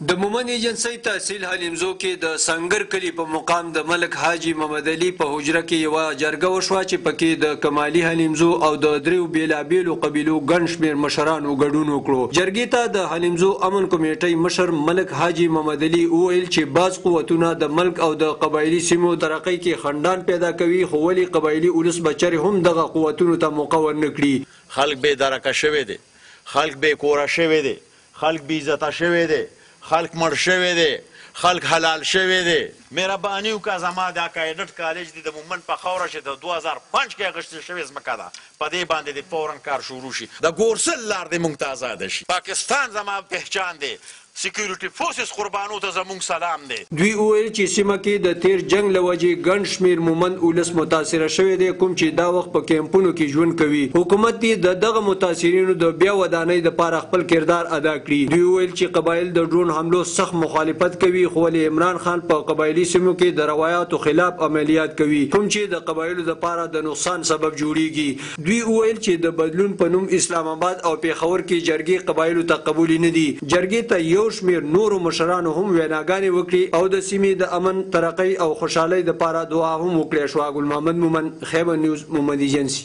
د مومند ایجنسۍ تحصیل حلیمزو کې د سنګر کلي په مقام د ملک حاجي محمدعلي په حجره کې یوه جرګه وشوه چې پکې د کمالي حلیمزو او د دریو بیلابیلو قبیلو ګڼ شمیر مشرانو ګډون وکړو. جرګې ته د حلیمزو امن کمیټۍ مشر ملک حاجي محمدعلي وویل چې بعض قوتونه د ملک او د قبایلي سیمو ترقۍ کې خنډان پیدا کوي خو ولې قبایلي اولس به چرې هم دغه قوتونو ته موقع ورنه کړي. خلک بې درکه شوی دی، خلک بې کوره شوی دی، خلک بی عزته شوی دی خلک مړ شوی دی خلک حلال شوی دی. مهرباني وکړه زما دا که ایډټ کالج دي د مومند په خاوره چي د دوه زره پنځه کي اخیستل شوې ځمکه ده په دې باندې دي فورا کار شروع شي د ګورسل لار دي مونږ ته ازاده شي پاکستان زما پهچان دي سیکورټي فورسز قربانو ته زمونږ زموږ سلام دی. دوی وویل چې سیمه کې د تېر جنګ له وجې ګڼ شمېر مومند ولس متاثره شوی دی کوم چې دا وخت په کېمپونو کې ژوند کوي، حکومت دې د دغه متاثرینو د بیا ودانۍ لپاره خپل کردار ادا کړي. دوی وویل چې قبایل د ډرون حملو سخت مخالفت کوي خو ولې عمران خان په قبایلي سیمو کې د روایاتو خلاف عملیات کوي کوم چې د قبایلو لپاره د نقصان سبب جوړېږي. دوی وویل چې د بدلون په نوم اسلام اباد او پېښور کې جرګې قبایلو ته قبولې نه دي. جرګې ته یو شمېر نورو مشرانو هم ویناګانې وکړې او د سیمې د امن، ترقۍ او خوشحالۍ لپاره دعا هم وکړی شوه. ګل محمد مومند، خیبر نیوز، محمد ایجنسي.